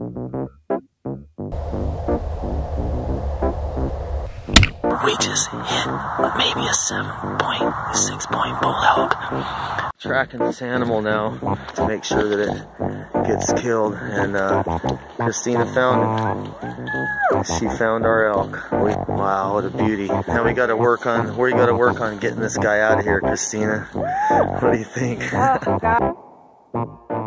We just hit maybe a 7.6 point bull elk. Tracking this animal now to make sure that it gets killed. And uh, Christina found it. She found our elk. We, wow, what a beauty. Now we got to work on, we got to work on getting this guy out of here, Christina. What do you think? Oh,